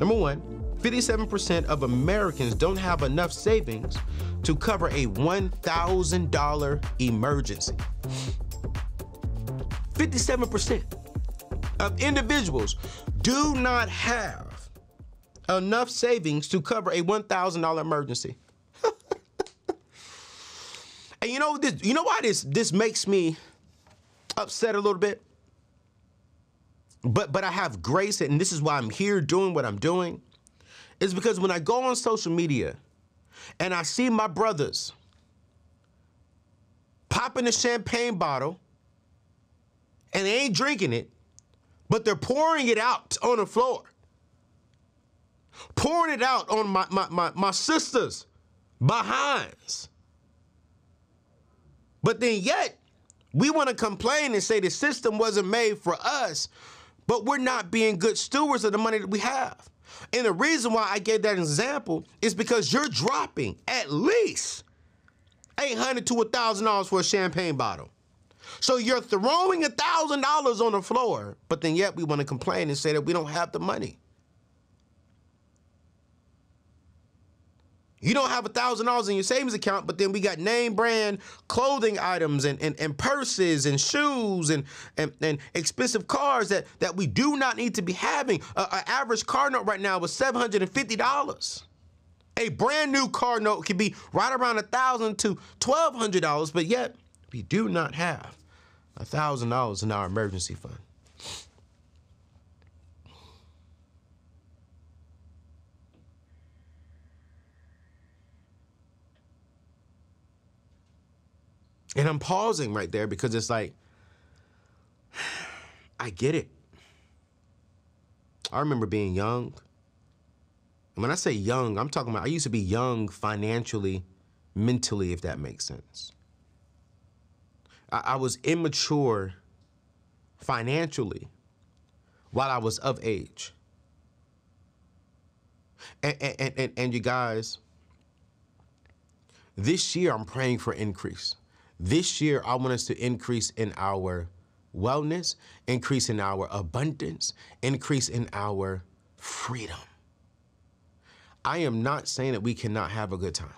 Number one, 57% of Americans don't have enough savings to cover a $1,000 emergency. 57% of individuals do not have enough savings to cover a $1,000 emergency. and you know this, you know why this this makes me upset a little bit? But but I have grace and this is why I'm here doing what I'm doing. Is because when I go on social media and I see my brothers popping a champagne bottle and they ain't drinking it, but they're pouring it out on the floor. Pouring it out on my, my, my, my sisters' behinds. But then yet, we want to complain and say the system wasn't made for us, but we're not being good stewards of the money that we have. And the reason why I gave that example is because you're dropping at least $800 to $1,000 for a champagne bottle. So you're throwing $1,000 on the floor, but then yet we want to complain and say that we don't have the money. You don't have a $1,000 in your savings account, but then we got name brand clothing items and, and, and purses and shoes and, and, and expensive cars that, that we do not need to be having. An average car note right now was $750. A brand new car note can be right around a 1,000 to $1,200, but yet we do not have a $1,000 in our emergency fund. And I'm pausing right there because it's like, I get it. I remember being young. And when I say young, I'm talking about I used to be young financially, mentally, if that makes sense. I, I was immature financially while I was of age. And, and, and, and you guys, this year I'm praying for increase. This year, I want us to increase in our wellness, increase in our abundance, increase in our freedom. I am not saying that we cannot have a good time.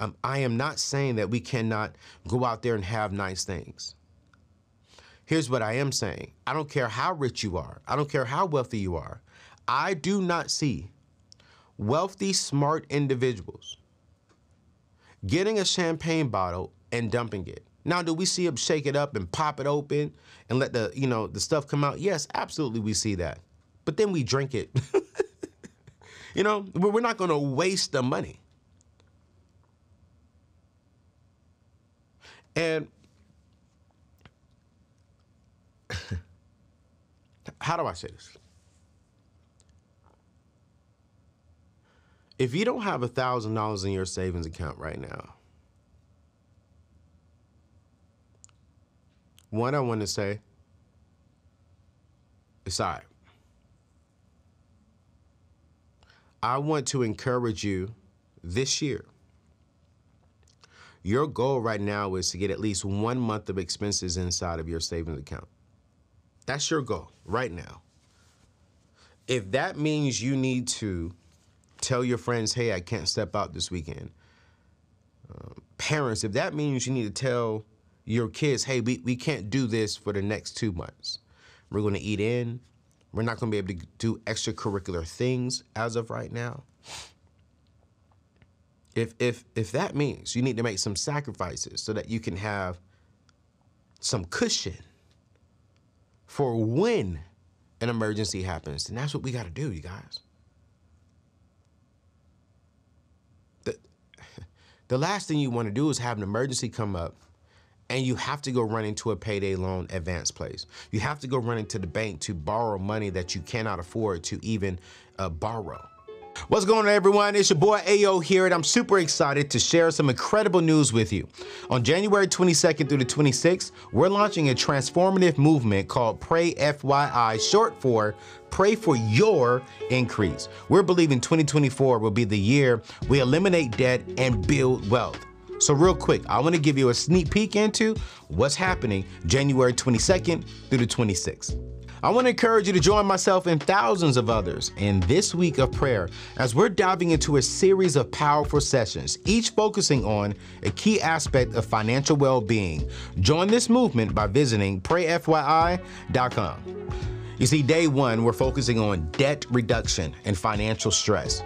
Um, I am not saying that we cannot go out there and have nice things. Here's what I am saying I don't care how rich you are, I don't care how wealthy you are. I do not see wealthy, smart individuals getting a champagne bottle and dumping it. Now, do we see him shake it up and pop it open and let the, you know, the stuff come out? Yes, absolutely we see that. But then we drink it. you know, we're not going to waste the money. And how do I say this? If you don't have a $1,000 in your savings account right now, One, I want to say, aside, I want to encourage you this year. Your goal right now is to get at least one month of expenses inside of your savings account. That's your goal right now. If that means you need to tell your friends, hey, I can't step out this weekend. Um, parents, if that means you need to tell your kids, hey, we, we can't do this for the next two months. We're going to eat in. We're not going to be able to do extracurricular things as of right now. If, if, if that means you need to make some sacrifices so that you can have some cushion for when an emergency happens, then that's what we got to do, you guys. The, the last thing you want to do is have an emergency come up and you have to go running to a payday loan advance place. You have to go running to the bank to borrow money that you cannot afford to even uh, borrow. What's going on everyone? It's your boy AO here and I'm super excited to share some incredible news with you. On January 22nd through the 26th, we're launching a transformative movement called Pray FYI, short for Pray for Your Increase. We're believing 2024 will be the year we eliminate debt and build wealth. So real quick, I wanna give you a sneak peek into what's happening January 22nd through the 26th. I want to encourage you to join myself and thousands of others in this week of prayer as we're diving into a series of powerful sessions, each focusing on a key aspect of financial well being. Join this movement by visiting prayfyi.com. You see, day one, we're focusing on debt reduction and financial stress.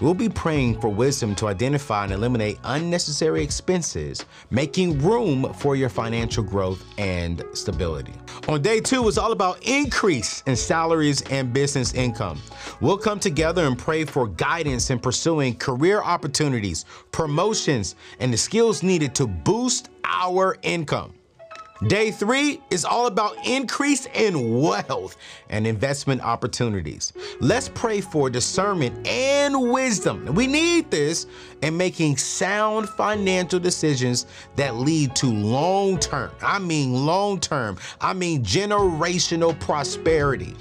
We'll be praying for wisdom to identify and eliminate unnecessary expenses, making room for your financial growth and stability. On day two, it's all about increase in salaries and business income. We'll come together and pray for guidance in pursuing career opportunities, promotions, and the skills needed to boost our income. Day three is all about increase in wealth and investment opportunities. Let's pray for discernment and wisdom. We need this in making sound financial decisions that lead to long term, I mean long term, I mean generational prosperity.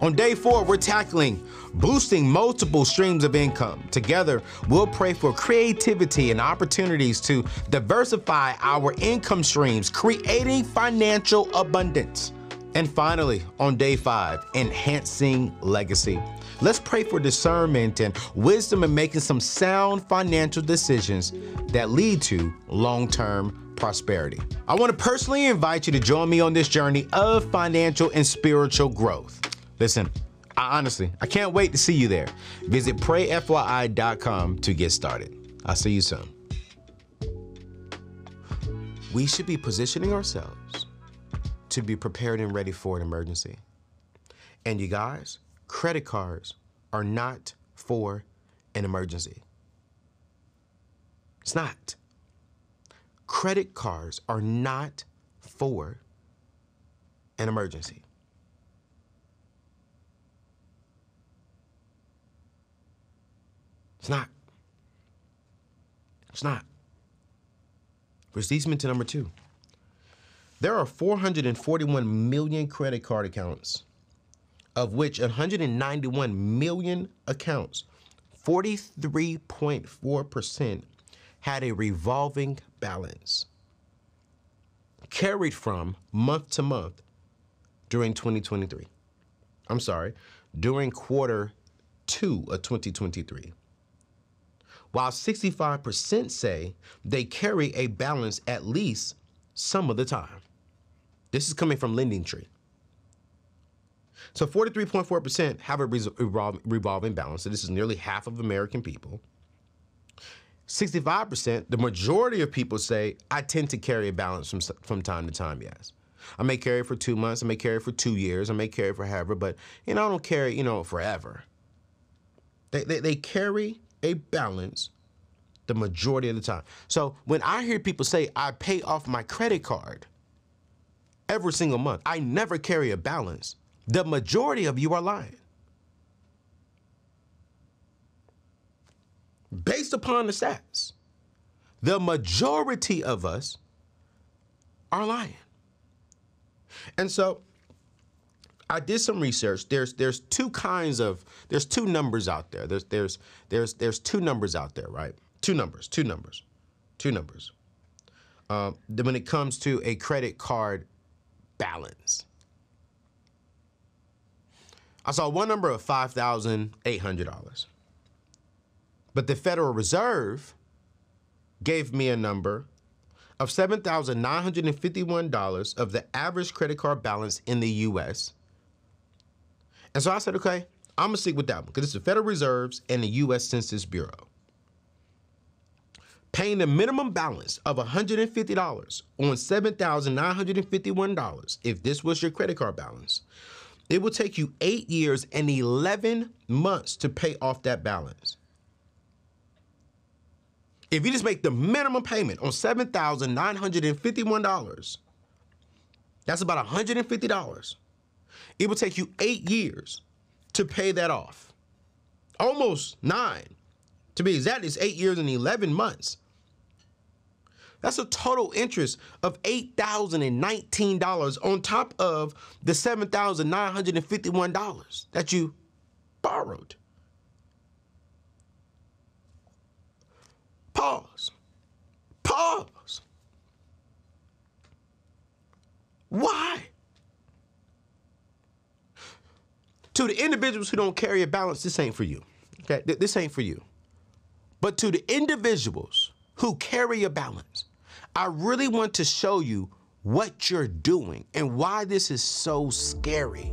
On day four, we're tackling boosting multiple streams of income. Together, we'll pray for creativity and opportunities to diversify our income streams, creating financial abundance. And finally, on day five, enhancing legacy. Let's pray for discernment and wisdom in making some sound financial decisions that lead to long term prosperity. I want to personally invite you to join me on this journey of financial and spiritual growth. Listen, I honestly, I can't wait to see you there. Visit prayfyi.com to get started. I'll see you soon. We should be positioning ourselves to be prepared and ready for an emergency. And you guys, credit cards are not for an emergency. It's not. Credit cards are not for an emergency. It's not. It's not. Proceeds me to number two. There are 441 million credit card accounts, of which 191 million accounts, 43.4%, had a revolving balance carried from month to month during 2023. I'm sorry, during quarter two of 2023 while 65% say they carry a balance at least some of the time. This is coming from LendingTree. So 43.4% have a revolving balance. So this is nearly half of American people. 65%, the majority of people say, I tend to carry a balance from, from time to time, yes. I may carry it for two months, I may carry it for two years, I may carry it for however, but you know, I don't carry, you know, forever. They, they, they carry a balance the majority of the time. So when I hear people say, I pay off my credit card every single month, I never carry a balance, the majority of you are lying. Based upon the stats, the majority of us are lying. And so I did some research. There's there's two kinds of there's two numbers out there. There's there's there's there's two numbers out there, right? Two numbers, two numbers, two numbers. Uh, when it comes to a credit card balance, I saw one number of five thousand eight hundred dollars, but the Federal Reserve gave me a number of $7,951 of the average credit card balance in the US and so I said, okay, I'm gonna stick with that one because it's the Federal Reserves and the U.S. Census Bureau. Paying the minimum balance of $150 on $7,951, if this was your credit card balance, it will take you eight years and 11 months to pay off that balance. If you just make the minimum payment on $7,951, that's about $150 it will take you eight years to pay that off. Almost nine. To be exact, it's eight years and 11 months. That's a total interest of $8,019 on top of the $7,951 that you borrowed. Pause. Pause. Why? To the individuals who don't carry a balance, this ain't for you. Okay, this ain't for you. But to the individuals who carry a balance, I really want to show you what you're doing and why this is so scary.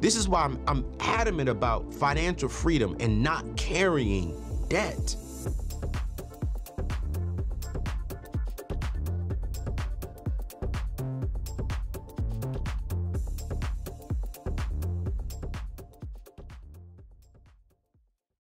This is why I'm, I'm adamant about financial freedom and not carrying debt.